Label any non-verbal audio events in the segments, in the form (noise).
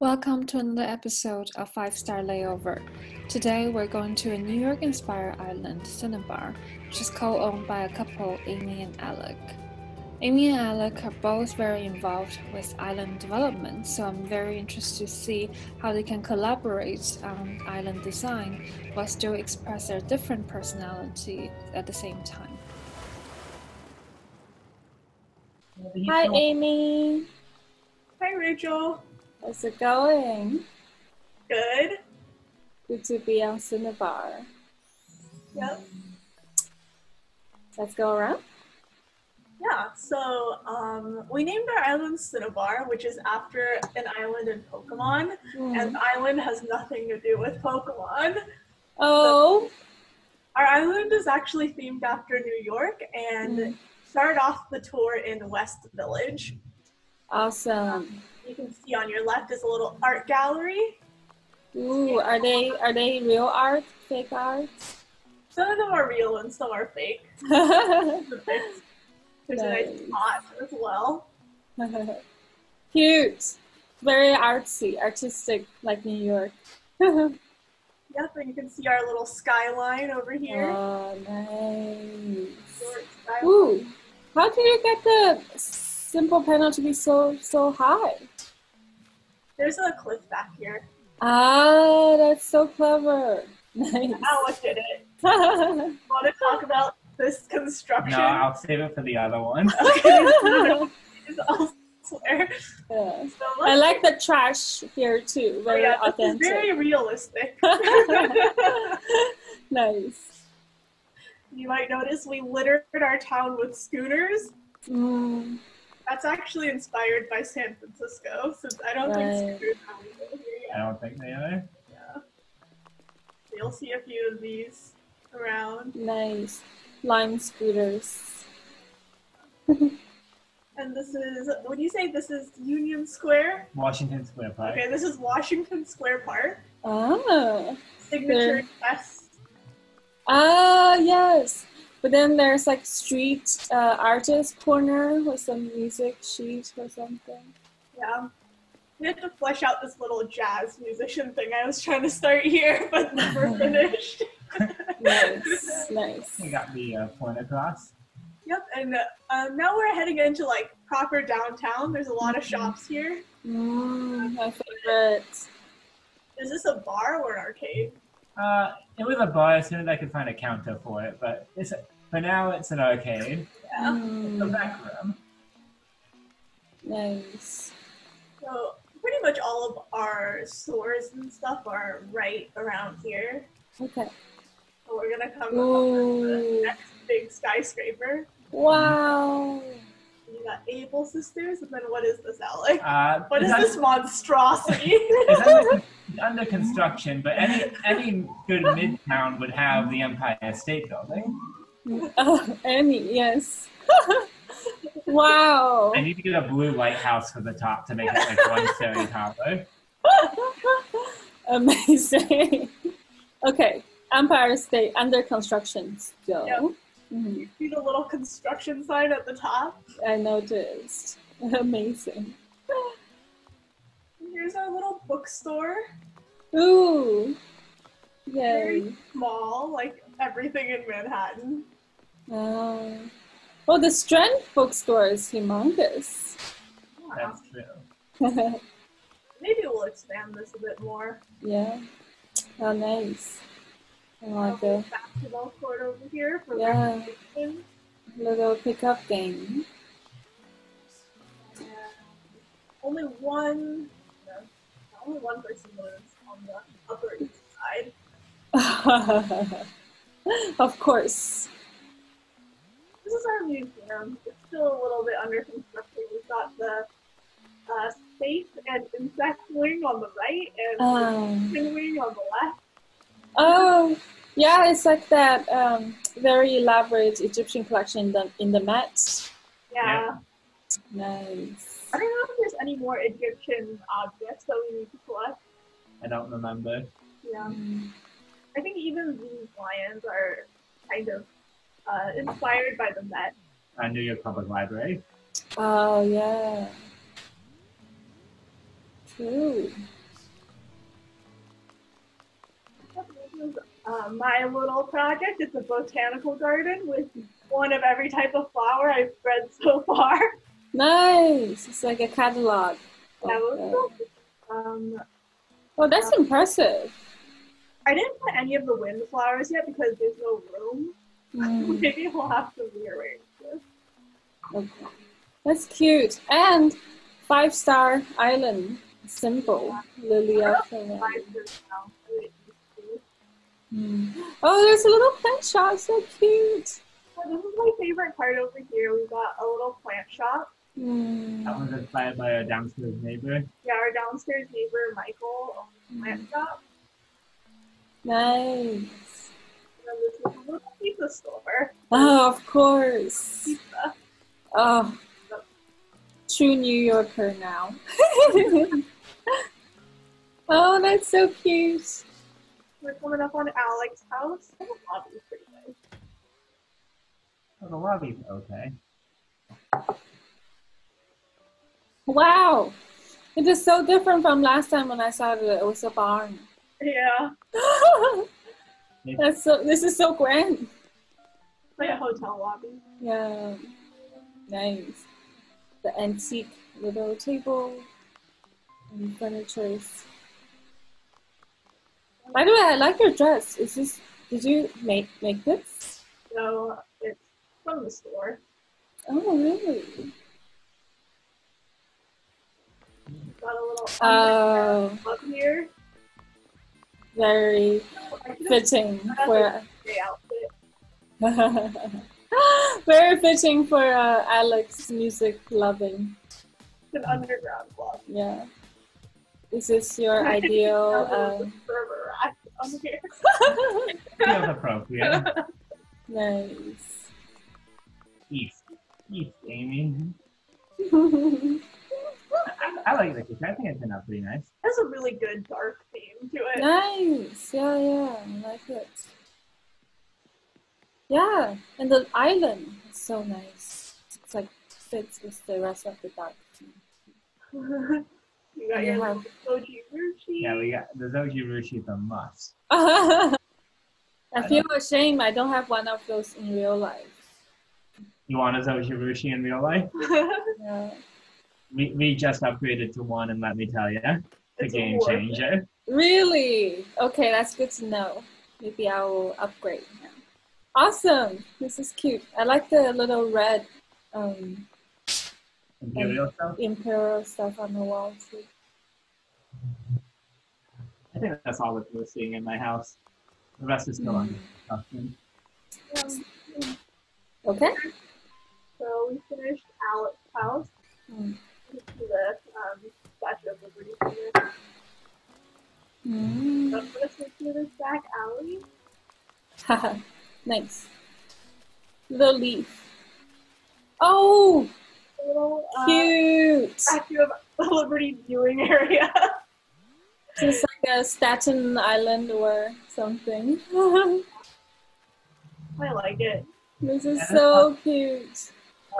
Welcome to another episode of Five Star Layover. Today we're going to a New York inspired island, Cinnabar, which is co owned by a couple, Amy and Alec. Amy and Alec are both very involved with island development, so I'm very interested to see how they can collaborate on island design while still express their different personality at the same time. Hi, Amy. Hi, Rachel. How's it going? Good. Good to be on Cinnabar. Yep. Let's go around. Yeah, so um, we named our island Cinnabar, which is after an island in Pokemon, and the island has nothing to do with Pokemon. Oh, Our island is actually themed after New York and Mm. started off the tour in West Village. awesome. You can see on your left is a little art gallery. Ooh, are they are they real art, fake art? Some of them are real and some are fake. (laughs) There's a nice Nice. pot as well. (laughs) Cute. Very artsy, artistic, like New York. (laughs) Yep, and you can see our little skyline over here. Oh, nice. Ooh, how did you get the simple panel to be so so high? There's a cliff back here. Ah, that's so clever. Nice. Alec did it. (laughs) Want to talk about this construction? No, I'll save it for the other one. (laughs) Is elsewhere. Yeah. So I like the trash here too. oh Very yeah, authentic. very realistic. (laughs) nice. you might notice we littered our town with scooters. Mm, That's actually inspired by San Francisco, since I don't Right. think scooters are legal here I don't think they are. Yeah. You'll see a few of these around. nice. Lime scooters. (laughs) And this is, would you say this is Union Square? Washington Square Park. Okay, this is Washington Square Park. Oh. Signature There. test. Ah, yes. But then there's like street uh, artist corner with some music sheet or something. Yeah. We had to flesh out this little jazz musician thing I was trying to start here, (laughs) but never (laughs) finished. Nice, (laughs) nice. We got the uh, point across. Yep, and uh, now we're heading into like proper downtown. There's a lot of Mhm. shops here. Mm, my favorite. Is this a bar or an arcade? Uh, it was a bar as soon as I could find a counter for it, but it's for now it's an arcade. Yeah. It's a Mm, back room. nice. So pretty much all of our stores and stuff are right around here. Okay. So we're gonna come up with the next big skyscraper. Wow. You got Able Sisters, and then what is this, Alec? Uh, What is this monstrosity? (laughs) It's under, (laughs) under construction, but any any good midtown would have the Empire State Building. (laughs) Oh, Annie, yes. wow. I need to get a blue lighthouse for the top to make it like one story tower. Amazing. okay, Empire State under construction still. Yep. Mhm, See the little construction sign at the top? I noticed. (laughs) Amazing. (gasps) Here's our little bookstore. Ooh. Yay. Very small, like everything in Manhattan. Oh. Well, the Strand bookstore is humongous. That's true. (laughs) Maybe we'll expand this a bit more. yeah. Oh, nice. I A like little basketball court over here for Yeah. little pickup game. And only one, no, only one person lives on the upper east side. (laughs) of course. This is our museum. It's still a little bit under construction. We've got the uh, space and insect wing on the right and Um, the wing on the left. Oh, yeah, it's like that um, very elaborate Egyptian collection in the, in the Met. Yeah. Nice. I don't know if there's any more Egyptian objects that we need to collect. I don't remember. Yeah. Mm. I think even these lions are kind of uh, inspired by the Met. Uh, New York Public Library. Oh, yeah. Cool. Is uh, my little project. It's a botanical garden with one of every type of flower I've bred so (laughs) far. Nice. It's like a catalog. That was cool. Um, oh, that's impressive. I didn't put any of the wind flowers yet because there's no room. (laughs) Mm, Maybe we'll have to rearrange this. okay. That's cute. And five star island symbol. Lilia. Mm. Oh, there's a little plant shop. So cute. So this is my favorite part over here. We've got a little plant shop. Mm. That was inspired by our downstairs neighbor. Yeah, our downstairs neighbor Michael owns a plant shop. Nice. And then this is a little pizza store. Oh, of course. Pizza. Oh, true New Yorker now. (laughs) oh, that's so cute. We're coming up on Alec's house. The lobby's pretty nice. Oh, the lobby's okay. Wow. It is so different from last time when I saw it. It was a barn. Yeah, (laughs) that's so. This is so grand. it's like a hotel lobby. Yeah. Nice. The antique little table and furniture. By the way, I like your dress. Is this? Did you make make this? So it's from the store. Oh, really? Got a little Oh, up here. very I could have fitting for. the outfit. (laughs) very fitting for uh, Alex music loving. It's an underground club. Yeah. Is this your ideal. Um, rack on here. Feels appropriate. nice. East. East, Amy. I, (laughs) I like the kitchen. I think it turned out pretty nice. It has a really good dark theme to it. nice. Yeah, yeah. I like it. Yeah, and the island is so nice. It's like fits with the rest of the dark theme. (laughs) you got Yeah. your little Soji Ruchi. Yeah, we got the Zojirushi the must. (laughs) I feel ashamed I don't have one of those in real life. You want a Zojirushi in real life? (laughs) Yeah. We, we just upgraded to one, and let me tell you, the It's game worth it. changer. Really? Okay, that's good to know. Maybe I will upgrade now. Awesome. This is cute. I like the little red um, Imperial stuff. imperial stuff on the wall too. I think that's all that we're seeing in my house. The rest is still under construction. Um, Okay. so we finished Alec's house. Mm. You see the um, Statue of Liberty here. Mm. So I'm gonna switch to this back alley. Haha. (laughs) nice. The leaf. Oh, A little uh, cute. Statue of (laughs) the Liberty viewing area. Just like a Staten Island or something. (laughs) I like it. this is Yeah, so cute.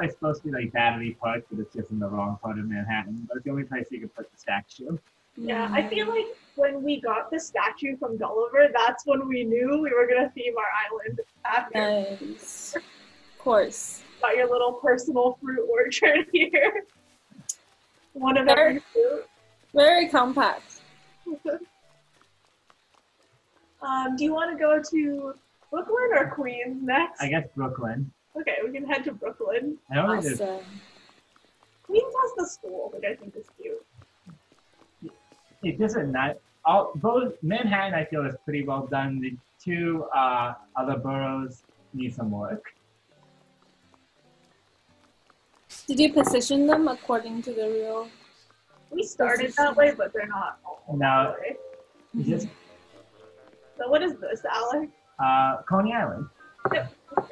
It's supposed to be like Battery Park, but it's just in the wrong part of Manhattan. But it's the only place you can put the statue. Yeah, I feel like when we got the statue from Gulliver, that's when we knew we were gonna theme our island after. Nice. Of course. Got your little personal fruit orchard (laughs) here. One of There- every fruit. Very compact. (laughs) Um, do you want to go to Brooklyn or Queens next? I guess Brooklyn. Okay, we can head to Brooklyn. I know there's Awesome. Queens has the school, which I think is cute. it doesn't not all both Manhattan I feel is pretty well done. The two uh, other boroughs need some work. Did you position them according to the real? We started that way, but they're not all No. that way. Just So what is this, Alec? uh, Coney Island. (laughs)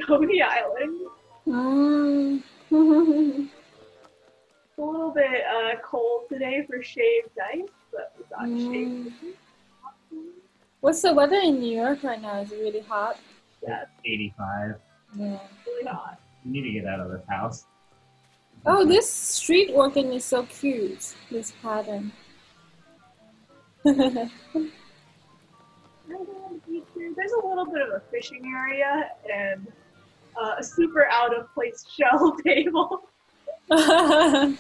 Coney Island. Mm. It's a little bit uh, cold today for shaved ice, but we got Mm. shaved. What's the weather in New York right now? Is it really hot? Yeah, it's 85. Yeah. really hot. You need to get out of this house. Oh, this street organ is so cute. This pattern. (laughs) There's a little bit of a fishing area and uh, a super out of place (laughs) shell table. (laughs)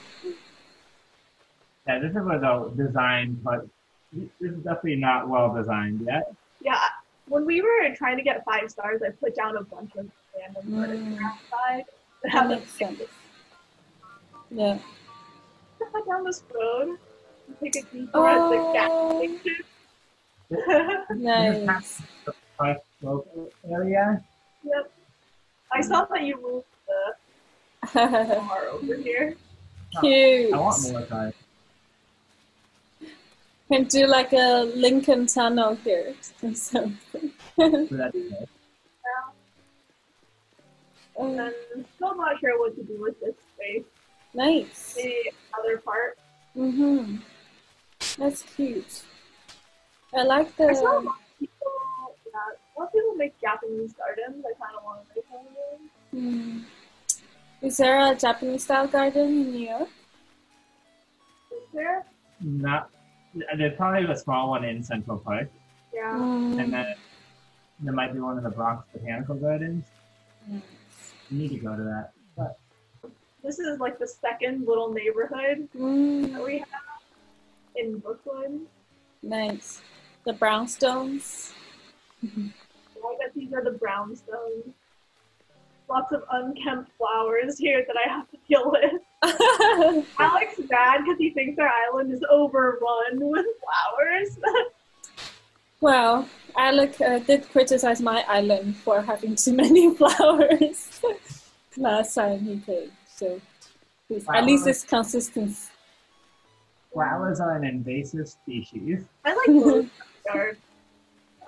Yeah, this is where the design, but this is definitely not well designed yet. Yeah, when we were trying to get five stars, I put down a bunch of random Mm. furniture outside. that that have makes sense. Yeah. to put down this road take a detour oh. (laughs) at the gas Oh, station. nice. The park area. yep. I saw that you moved the bar (laughs) over here. Oh, Cute. I want more time. Can do like a Lincoln Tunnel here (laughs) or something. So that's good. And then still not sure what to do with this space. Nice. The other part. Mm-hmm. That's cute. I like I saw a the. lot of people, yeah, a lot of people make Japanese gardens. I kind of want to make one of those. Hmm. Is there a Japanese style garden in New York? Is there? Not. There's probably a small one in Central Park, Yeah. Mm. and then there might be one in the Bronx Botanical Gardens. You need to go to that. This is like the second little neighborhood that Mm. we have in Brooklyn. Nice. The brownstones. I bet these are the brownstones. Lots of unkempt flowers here that I have to deal with. (laughs) Alex mad because he thinks our island is overrun with flowers. (laughs) well, Alec uh, did criticize my island for having too many (laughs) flowers last time he came. So he's- at least it's consistent. flowers are an invasive species. I like those. (laughs)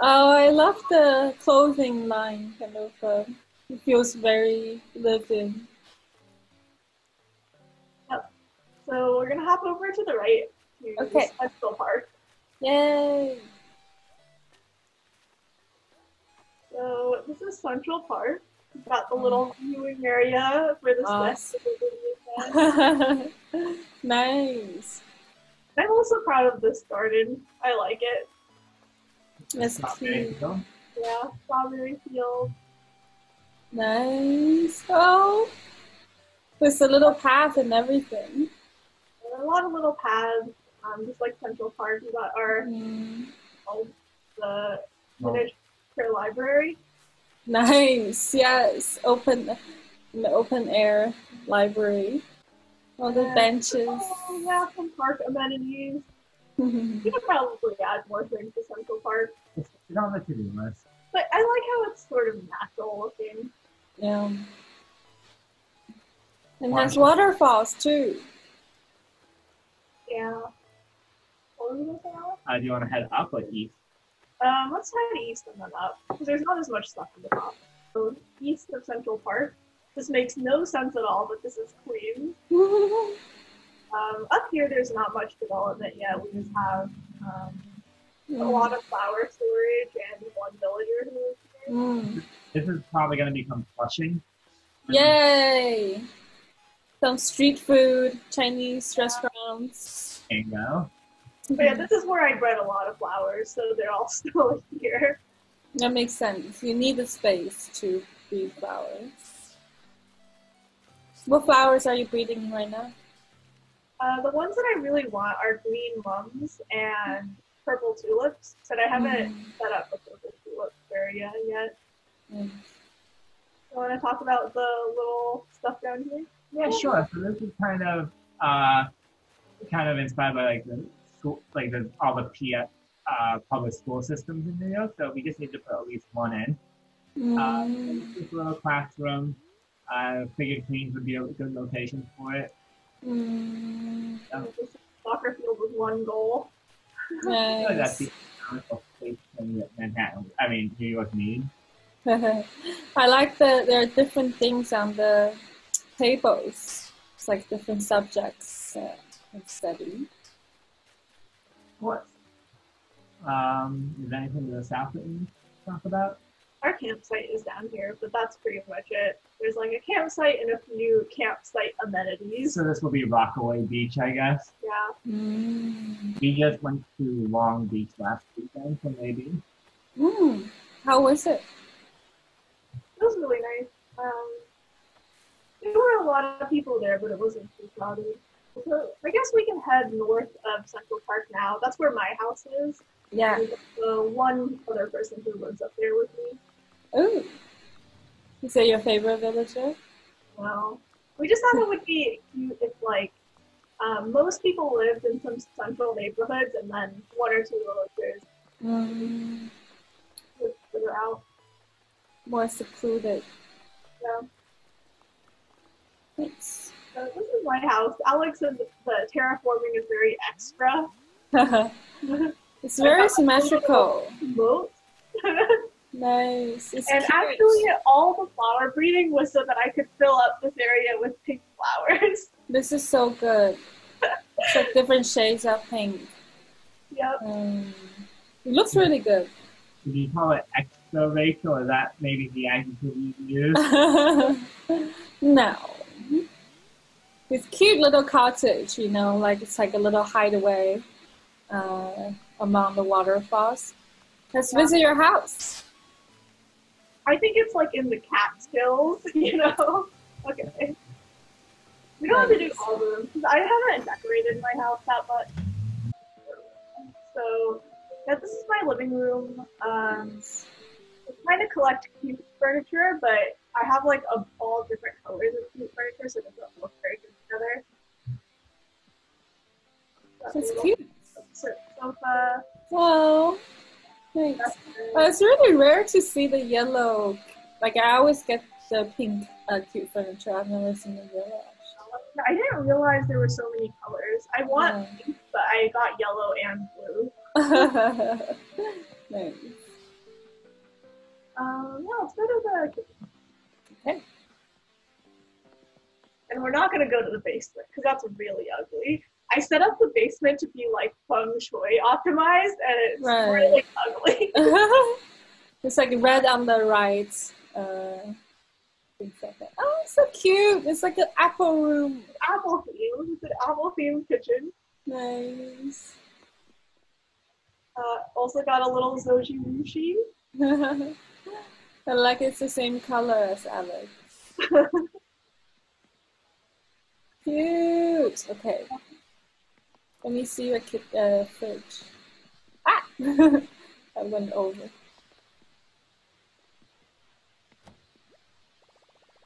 Oh, I love the clothing line. Kind of, uh, it feels very lived in. So we're gonna hop over to the right to Okay. Central Park. Yay! So this is Central Park. We've got the little viewing area for the Awesome. (laughs) nice. I'm also proud of this garden. I like it. That's cute. Yeah, strawberry field. Nice. Oh, there's a little path and everything. And a lot of little paths, um, just like Central Park. We got our Mm. the Oh. miniature library. Nice. (laughs) Yes. Open, an open air library. All the benches. Oh, yeah, some park amenities. (laughs) you could probably add more things to Central Park, It's it's on the to-do list. but I like how it's sort of natural looking. yeah. And there's waterfalls too. Yeah. What were we gonna say, Alec? Uh, do you want to head up or east? Um, let's head east and then up because there's not as much stuff in the top. So east of Central Park. This makes no sense at all, but this is Queens. (laughs) Um, up here, there's not much development yet. We just have um, a lot of flower storage and one villager who lives here. Mm. This is probably going to become Flushing. Yay! Some street food, Chinese restaurants. Tango. But yeah, this is where I bred a lot of flowers, so they're all (laughs) still here. That makes sense. You need the space to breed flowers. What flowers are you breeding right now? Uh, the ones that I really want are green mums and purple tulips, but I haven't set up a purple tulip area yet. Mm. You want to talk about the little stuff down here? Yeah, sure. So this is kind of uh, kind of inspired by like the school, like the all the P, uh, public school systems in New York. So we just need to put at least one in. Uh, Mm. this little classroom. I figured Queens would be a good location for it. Mm. Yeah. Just soccer field with one goal. I feel that's the economical place in Manhattan. I mean, New York needs. (laughs) I like that there are different things on the tables. It's like different subjects uh, of study. What? Um, is there anything to the south that we need to talk about? our campsite is down here, but that's pretty much it. There's like a campsite and a few campsite amenities. So this will be Rockaway Beach, I guess. Yeah. Mm. We just went to Long Beach last weekend, so maybe. Mm. How was it? It was really nice. Um, there were a lot of people there, but it wasn't too crowded. So I guess we can head north of Central Park now. That's where my house is. Yeah. The one other person who lives up there with me. Oh. Is that your favorite villager? Well, we just thought it would be cute if like um, most people lived in some central neighborhoods, and then one or two villagers Mm. lived further out. More secluded. Yeah. Thanks. So this is my house. Alex said the terraforming is very extra. (laughs) it's very symmetrical. Moat. (laughs) Nice. It's And cute. actually, all the flower breeding was so that I could fill up this area with pink flowers. (laughs) This is so good. It's like different shades of pink. yep. Um, it looks really good. Did you call it extra, Rachel? Or is that maybe the adjective you use? no. It's cute little cottage, you know, like it's like a little hideaway uh, among the waterfalls. Let's Yeah. visit your house. I think it's like in the Catskills, (laughs) you know? Okay. We don't have to do all of them because I haven't decorated my house that much. So, yeah, this is my living room. Um, I'm trying to collect cute furniture, but I have like a, all different colors of cute furniture, so it doesn't look very good a It's cute. Sofa. Wow. Thanks. That's Uh, it's really rare to see the yellow. Like I always get the pink uh, cute furniture. I've never seen the yellow. I didn't realize there were so many colors. I want Yeah. pink, but I got yellow and blue. (laughs) nice. Um, yeah, let's go to the kitchen. Okay. And we're not going to go to the basement because that's really ugly. I set up the basement to be like feng shui optimized, and it's Right. really ugly. (laughs) (laughs) it's like red on the right. Uh, things like that. Oh, it's so cute. It's like an apple room. apple theme. It's an apple themed kitchen. Nice. Uh, also got a little Zojirushi. (laughs) I like it's the same color as Alex. Cute. Okay. Let me see your kit, uh, fridge. Ah! (laughs) I went over.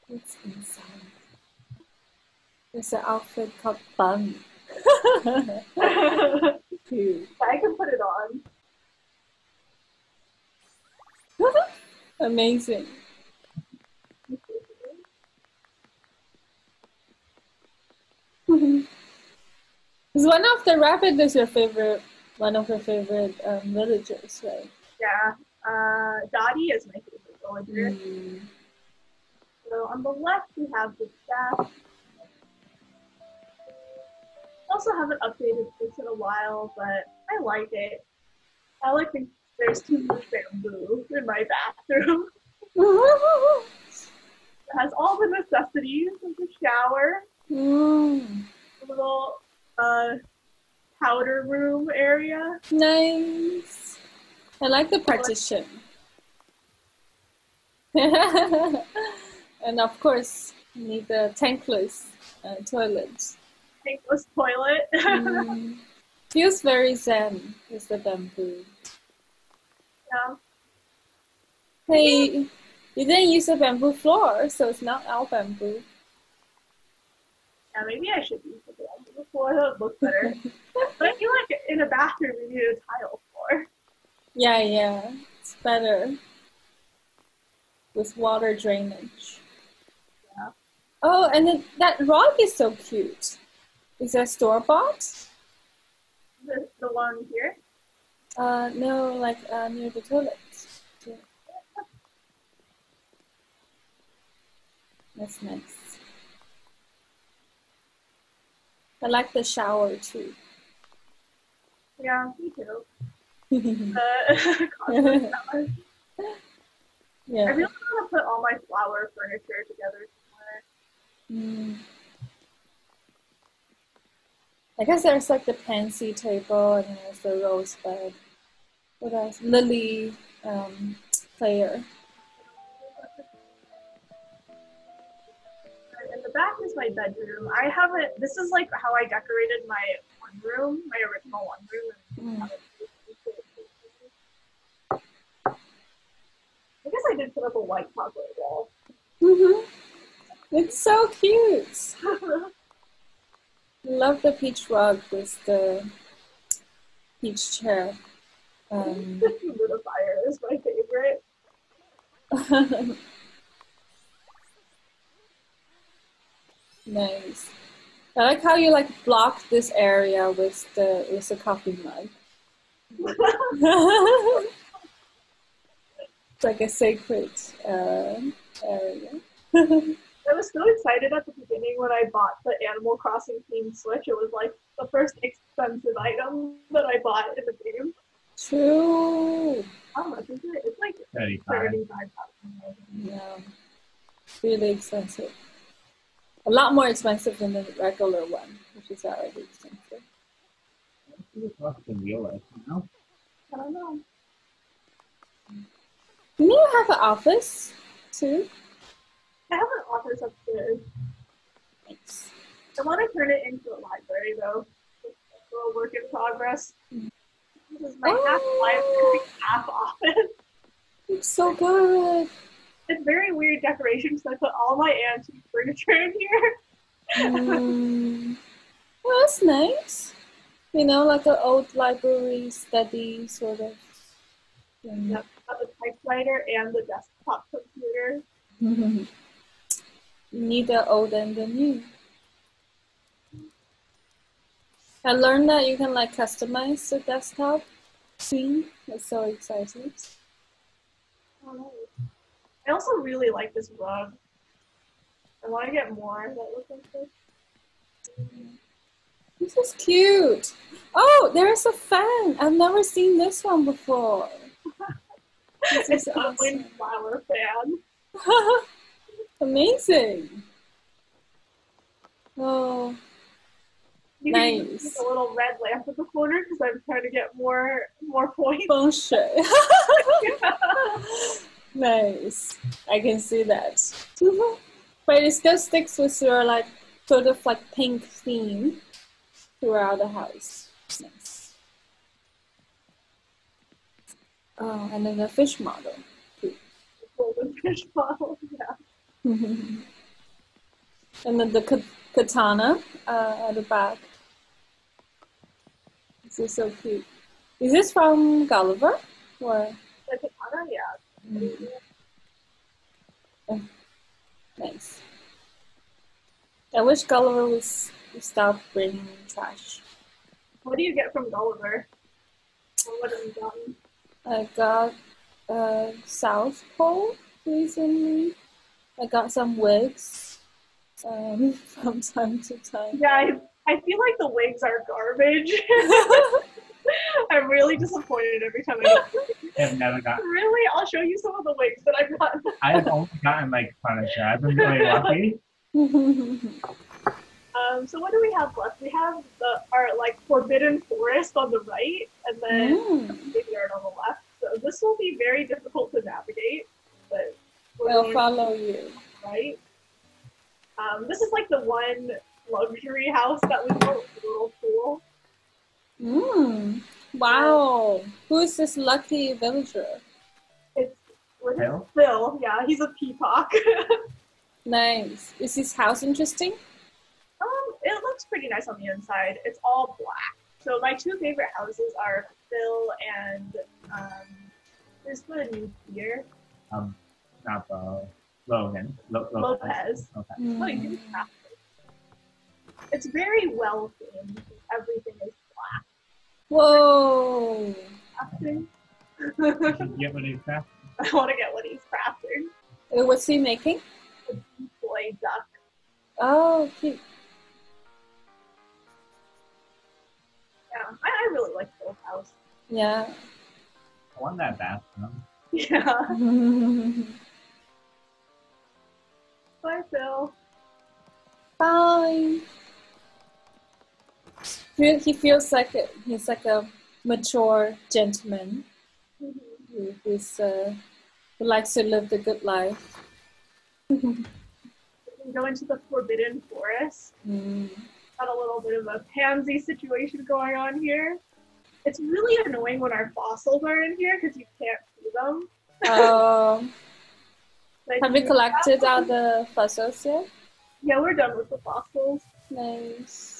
What's inside? There's an outfit called Bun. (laughs) (laughs) I can put it on. Amazing. Is one of the rabbit is your favorite, one of your favorite um, villagers, right? Yeah. Uh, Dottie is my favorite villager. Mm. So on the left we have the staff. Also haven't updated this in a while, but I like it. I like think there's too much bamboo in my bathroom. (laughs) It has all the necessities of the shower, Mm. a little uh, powder room area. Nice. I like the partition. (laughs) and of course, you need the tankless uh, toilet. Tankless toilet. Mm. (laughs) Feels very zen with the bamboo. yeah. Hey, you didn't use the bamboo floor, so it's not our bamboo. Yeah, maybe I should use the bamboo before that would look better. (laughs) but I feel like in a bathroom you need a tile floor. Yeah, yeah, it's better with water drainage. Yeah. Oh, and then that rug is so cute. Is that store bought? The, the one here. Uh, no, like uh, near the toilet. Yeah. That's nice. I like the shower too. Yeah, me too. (laughs) Uh, (laughs) shower. I really want to put all my flower furniture together somewhere. Mm. I guess there's like the pansy table and there's the rose bed. What else? Lily um, player. Back is my bedroom. I haven't. This is like how I decorated my one room, my original one room. Mm. I guess I did put up a white chocolate wall. hmm It's so cute. (laughs) Love the peach rug with the peach chair. (laughs) Um, the humidifier is my favorite. (laughs) nice. I like how you like block this area with the with the coffee mug. (laughs) it's like a sacred uh, area. (laughs) I was so excited at the beginning when I bought the Animal Crossing themed Switch. It was like the first expensive item that I bought in the game. True. How much is it? It's like 35. thirty-five thousand. Yeah. Really expensive. A lot more expensive than the regular one, which is already expensive. It's less than real you? I don't know. Didn't you have an office too? I have an office upstairs. Thanks. I want to turn it into a library though. It's a work in progress. This is my oh. half Oh. library, half office. It's so good. It's very weird decoration because I put all my antique furniture in here. Mm. Well, that's nice. You know, like an old library study sort of. thing. Yep, the typewriter and the desktop computer. (laughs) you need the old and the new. I learned that you can like customize the desktop scene. That's so exciting. Oh, I also really like this rug. I want to get more of that look like this. This is cute. Oh, there's a fan. I've never seen this one before. This (laughs) It's is a awesome. windflower fan. (laughs) Amazing. Oh, You Nice. a little red lamp in the corner because I'm trying to get more more points. feng shui. (laughs) nice. I can see that. but it still sticks with your like sort of like pink theme throughout the house. Nice. Oh, and then the fish model. Golden (laughs) fish bottle. Yeah. (laughs) and then the ka- katana uh, at the back. This is so cute. Is this from Gulliver? Or The katana, yeah. Oh, nice. I wish Gulliver was stop bringing trash. What do you get from Gulliver? Or what have you gotten? I got uh, South Pole recently. I got some wigs um, (laughs) from time to time. Yeah, I, I feel like the wigs are garbage. (laughs) (laughs) I'm really disappointed every time I (laughs) get I've never gotten. Really? I'll show you some of the wigs that I've gotten. (laughs) I have only gotten like furniture. I've been really lucky. Um, so what do we have left? We have the our like forbidden forest on the right, and then Mm. graveyard on the left. So this will be very difficult to navigate, but we're I'll follow you. right. Um, this is like the one luxury house that we built with a little pool. Mm. Wow. Who is this lucky villager? It's what is Phil? Phil. Yeah, he's a peacock. (laughs) Nice. Is his house interesting? Um, it looks pretty nice on the inside. It's all black. So my two favorite houses are Phil and um, there's the new here. Um, not uh, Logan. Lo- Lopez. Lopez. Okay. Oh, you can. It's very well themed. Everything is Whoa. crafting. Get what he's crafting? I want to get what he's crafting. Uh, What's he making? Boy duck. Oh, cute. Yeah, I, I really like Phil's house. Yeah. I want that bathroom. Yeah. (laughs) Bye, Phil. Bye. He he feels like a, he's like a mature gentleman Mhm. who uh, who likes to live the good life. (laughs) We go into the Forbidden Forest. Mm. Got a little bit of a pansy situation going on here. It's really annoying when our fossils are in here because you can't see them. Um, (laughs) Like, have you- collected all the fossils yet? Yeah, we're done with the fossils. Nice.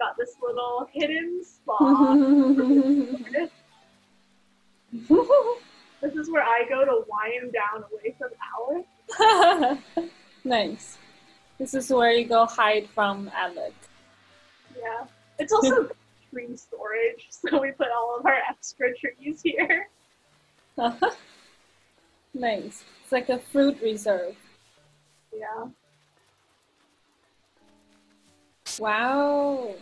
Got this little hidden spot. (laughs) this is where I go to wind down away from Alec. (laughs) nice. This is where you go hide from Alec. Yeah. It's also (laughs) tree storage, so we put all of our extra trees here. nice. It's like a fruit reserve. Yeah. Wow.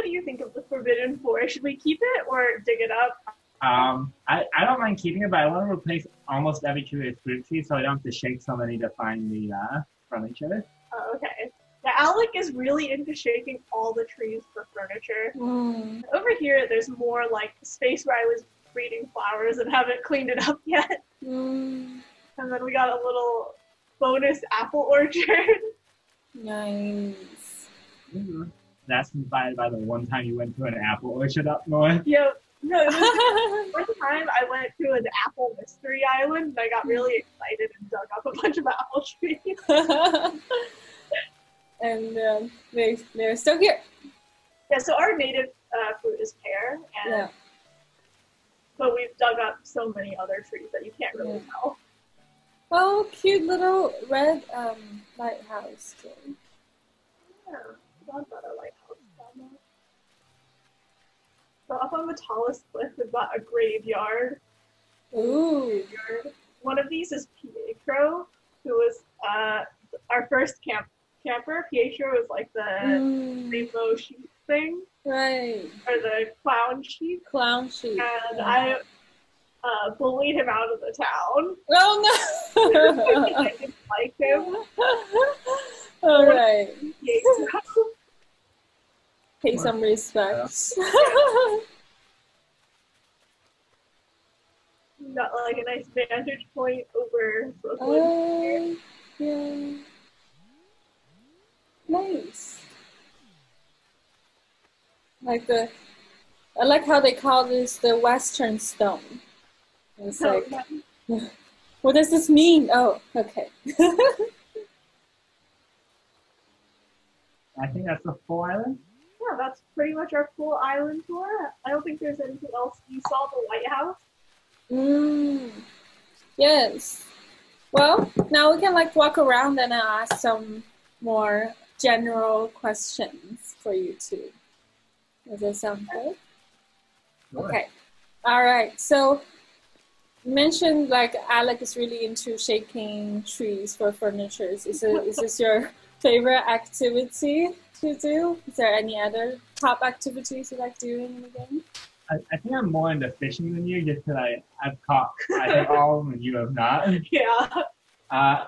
What do you think of the Forbidden Forest? Should we keep it or dig it up? Um, I, I don't mind keeping it, but I want to replace almost every tree with fruit trees so I don't have to shake so many to find the uh, furniture. Oh, okay. Yeah, Alec is really into shaking all the trees for furniture. Mm. Over here, there's more like space where I was breeding flowers and haven't cleaned it up (laughs) yet. Mm. And then we got a little bonus apple orchard. Nice. That's inspired by the one time you went to an apple orchard up north. yeah, no, (laughs) this is one time I went to an apple mystery island and I got really excited and dug up a bunch of apple trees. (laughs) and um, they, they're still here. Yeah, so our native uh, fruit is pear, and Yeah. but we've dug up so many other trees that you can't really Yeah. tell. Oh, cute little red um, lighthouse. Yeah, not about a lighthouse. So up on the tallest cliff, we've got a graveyard. Ooh. One of these is Pietro, who was uh, our first camp camper. Pietro was like the Mm, rainbow sheep thing, right. or the clown sheep, Clown sheep. and I uh, bullied him out of the town. Oh no! (laughs) I didn't like him. (laughs) All right. Pietro. Pay some respect. (laughs) got like a nice vantage point over Brooklyn. here. Oh, yeah. Nice. Like the, I like how they call this the Western stone. It's So, like, yeah, (laughs) what does this mean? Oh, okay. (laughs) I think that's a full island. Yeah, that's pretty much our full island tour. I don't think there's anything else. You saw the White House. Mm. Yes. Well, now we can like walk around and ask some more general questions for you too. Does that sound good? Okay. All right. So you mentioned like Alec is really into shaking trees for furniture. Is it, is this your (laughs) favorite activity to do? Is there any other top activities you like doing in the game? I, I think I'm more into fishing than you just because I, I've caught I think all of them and you have not. (laughs) Yeah. Uh,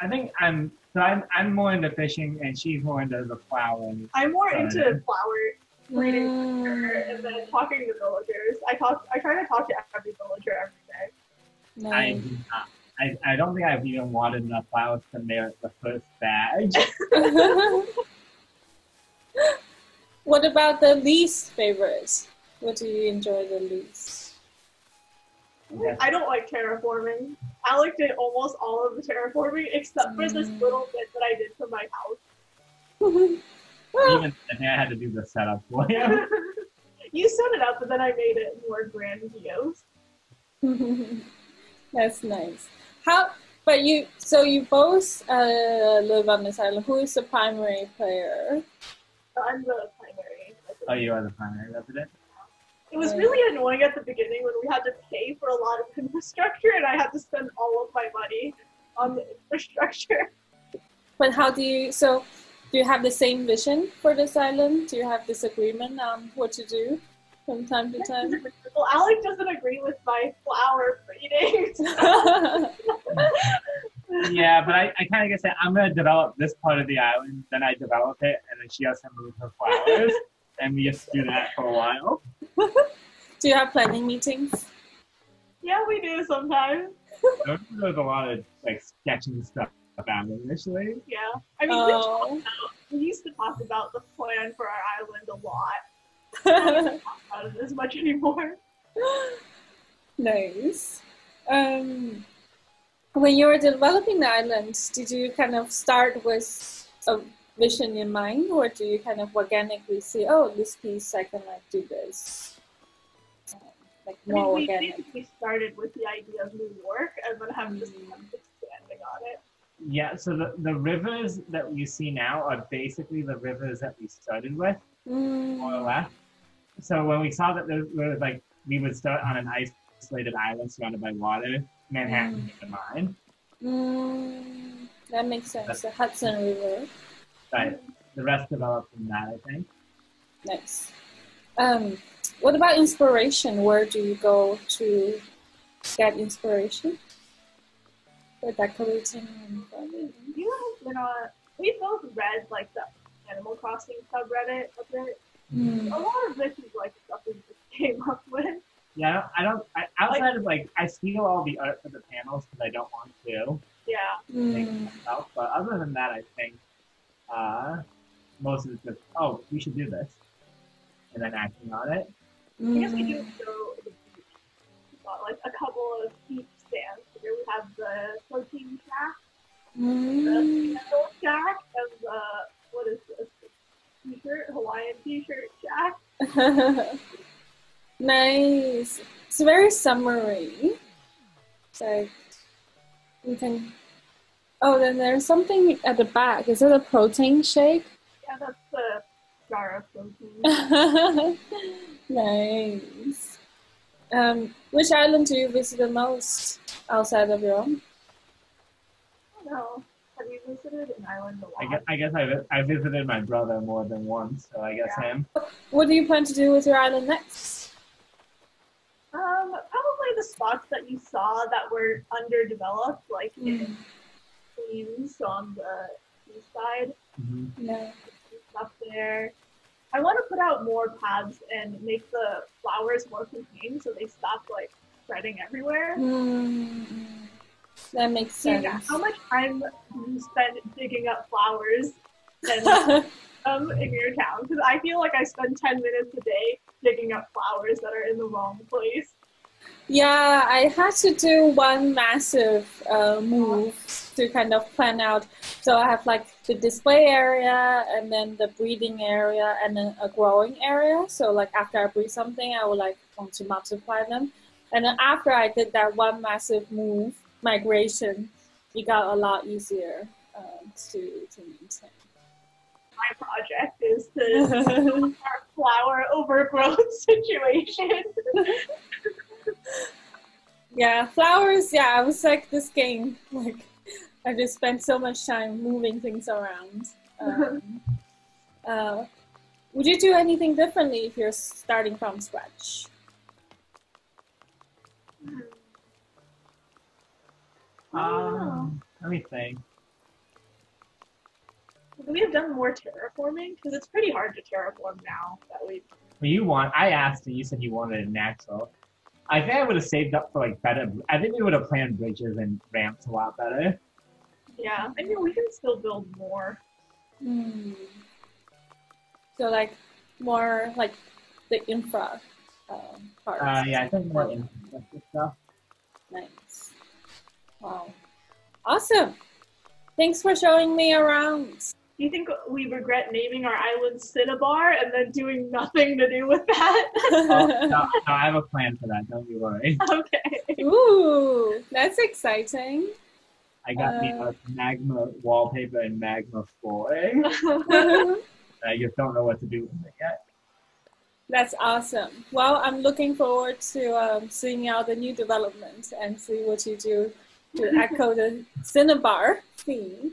I think I'm so I'm, I'm more into fishing and she's more into the plowing. I'm more into Got it. flower breeding her and Mm, then talking to villagers. I talk. I try to talk to every villager every day. I, nice. I I don't think I've even wanted enough flowers to merit the first badge. (laughs) what about the least favorites? What do you enjoy the least? Okay. I don't like terraforming. Alec did almost all of the terraforming except for this Mm. little bit that I did for my house. (laughs) Even I think I had to do the setup for (laughs) you. you set it up, but then I made it more grandiose. (laughs) That's nice. How? But you, so you both uh, live on this island. Who is the primary player? I'm the primary. Oh, you are the primary resident. It was really annoying at the beginning when we had to pay for a lot of infrastructure and I had to spend all of my money on the infrastructure. (laughs) But how do you? So, do you have the same vision for this island? Do you have disagreement on what to do? from time to time. (laughs) Well, Alec doesn't agree with my flower breeding. (laughs) Yeah, but I, I kind of guess that I'm gonna develop this part of the island, then I develop it, and then she has to move her flowers, and we just do that for a while. (laughs) do you have planning meetings? yeah, we do sometimes. There's a lot of like sketching stuff about it initially. Yeah. I mean, we, Oh. talked about, we used to talk about the plan for our island a lot. (laughs) Don't talk about it as much anymore. nice. Um, when you were developing the island, did you kind of start with a vision in mind, or do you kind of organically see, oh, this piece I can like do this, Um, like I mean, we organic? basically started with the idea of New York and then have just kept expanding on it. Yeah, so the, the rivers that we see now are basically the rivers that we started with, more or Mm, less. So when we saw that there was like we would start on an isolated island surrounded by water, Manhattan came to mind. mm, that makes sense. The Hudson River. Right. the rest developed from that, I think. Nice. Um, what about inspiration? Where do you go to get inspiration for decorating and farming? You have been on. We both read like the Animal Crossing subreddit a bit. Mm. A lot of this is like stuff we just came up with. Yeah, I don't. I, outside of like, I steal all the art for the panels because I don't want to Yeah. make Mm. myself. But other than that, I think uh, most of it's just, oh, we should do this, and then acting on it. I guess we do Mm. go to the. We got like a couple of beach stands. Here we have the protein shack, the Mm. candle shack, and the what is this? T-shirt, Hawaiian T-shirt shack. (laughs) nice. It's very summery. So like you can. Oh, then there's something at the back. Is it a protein shake? Yeah, that's the jar of protein. (laughs) nice. Um, which island do you visit the most outside of your own? I don't know. Have you visited an island a lot? I guess, I guess I, vi- I visited my brother more than once, so I guess Yeah. him. What do you plan to do with your island next? Um, probably the spots that you saw that were underdeveloped, like in Queens on the east side, hmm Yeah. stuff there. I want to put out more paths and make the flowers more contained so they stop like spreading everywhere. Mm, that makes sense. Yeah, how much time do you spend digging up flowers (laughs) and um, in your town? Because I feel like I spend 10 minutes a day picking up flowers that are in the wrong place. Yeah, I had to do one massive uh, move to kind of plan out. So I have like the display area and then the breeding area and then a growing area. So like after I breed something, I would like want to multiply them. And then after I did that one massive move, migration, it got a lot easier uh, to to maintain. My project is to our (laughs) flower overgrowth (laughs) situation. Yeah, flowers. Yeah, I was like this game. Like, I just spent so much time moving things around. Um, (laughs) uh, would you do anything differently if you're starting from scratch? Um, let me think. Could we have done more terraforming? Because it's pretty hard to terraform now that we. Well, you want? I asked, and you said you wanted a natural. I think I would have saved up for like better. I think we would have planned bridges and ramps a lot better. Yeah, I mean we can still build more. Hmm. So like more like the infra um, part. Uh, yeah, I think more infrastructure stuff. Nice. Wow. Awesome. Thanks for showing me around. Do you think we regret naming our island Cinnabar and then doing nothing to do with that? (laughs) Oh, no, no, I have a plan for that. Don't you worry. (laughs) okay. Ooh, that's exciting. I got me Uh. a magma wallpaper and magma flooring. (laughs) I just don't know what to do with it yet. That's awesome. Well, I'm looking forward to um, seeing all the new developments and see what you do to echo the Cinnabar theme.